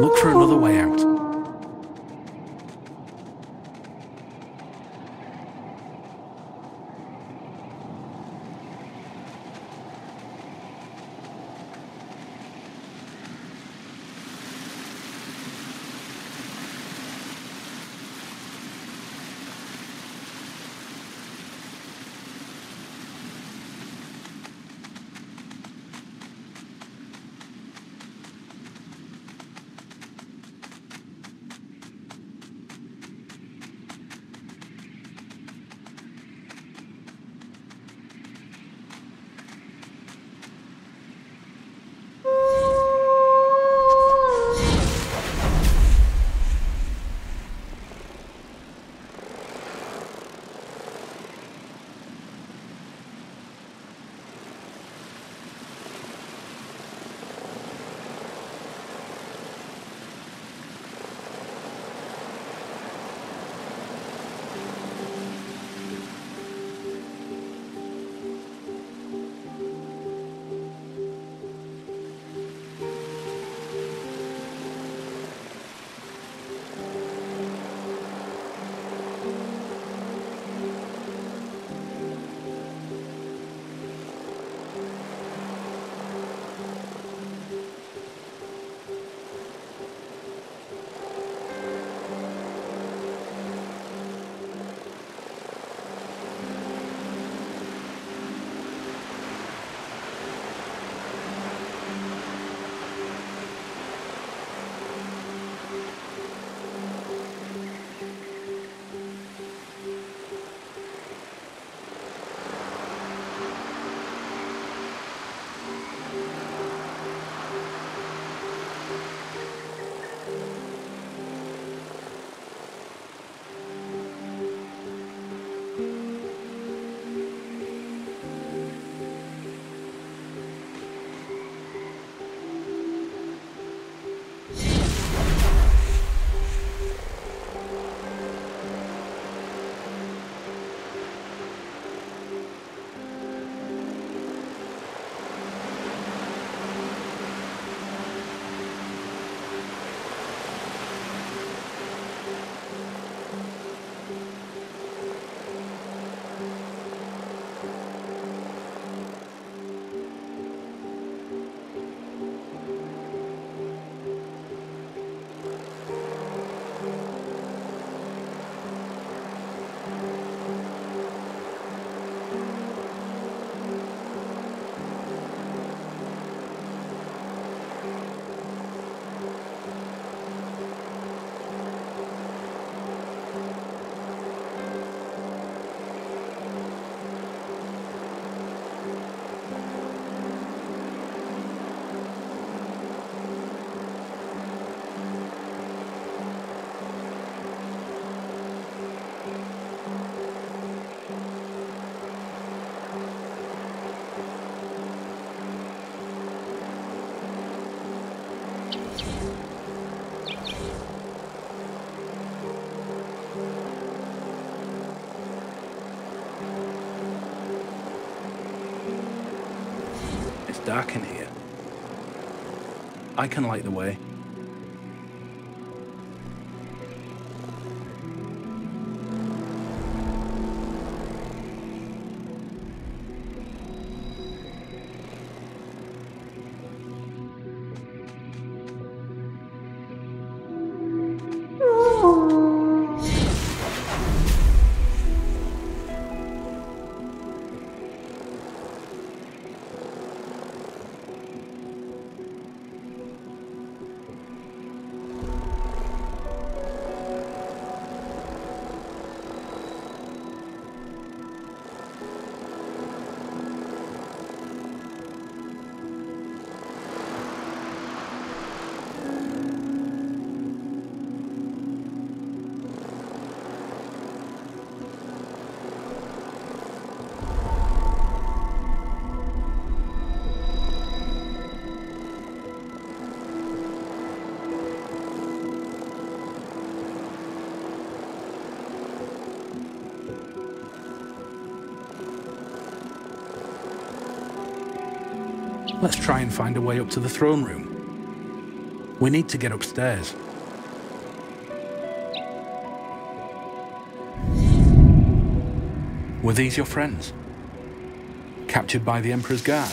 Look for another way out. Dark in here. I can light the way. Let's try and find a way up to the throne room. We need to get upstairs. Were these your friends? Captured by the Emperor's Guard?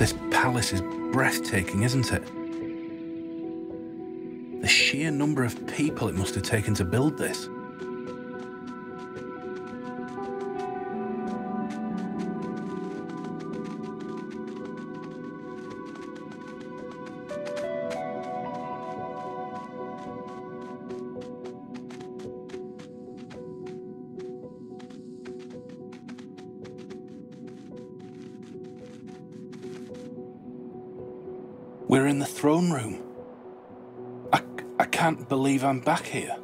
This palace is breathtaking, isn't it? The sheer number of people it must have taken to build this. We're in the throne room. I, I can't believe I'm back here.